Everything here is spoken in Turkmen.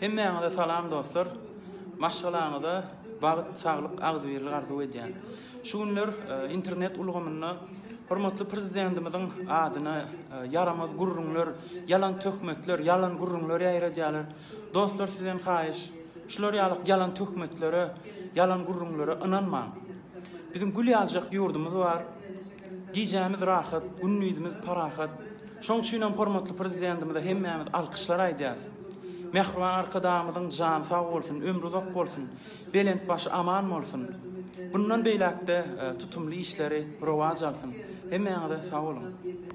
Hemmäňize salam dostlar. Maşgalaňyza bagt, saglyk, agzybirlik arzuw edýän. Şu günler e, internet ulgamynda hormatly prezidentimiziň adyna e, ýaramaz gürrüňler, ýalan töhmetler, ýalan gürrüňler ýaýradýarlar. Dostlar sizden haýyş, şular ýaly ýalan töhmetlere, ýalan gürrüňlere ynanmaň. Biziň gül ýaljak ýurdumyz bar. Gijämiz rahat, gündizimiz parahat. Şoň üçin hem hormatly Prezidentimize hemmämiz alkyşlar aýdýarys. Mähriban Arkadagymyzyň jany sag bolsun, ömri uzak bolsun, belent başy aman bolsun! Bundan beýläk-de tutumly işleri rowaç alsyn! Hemmäňize sag boluň!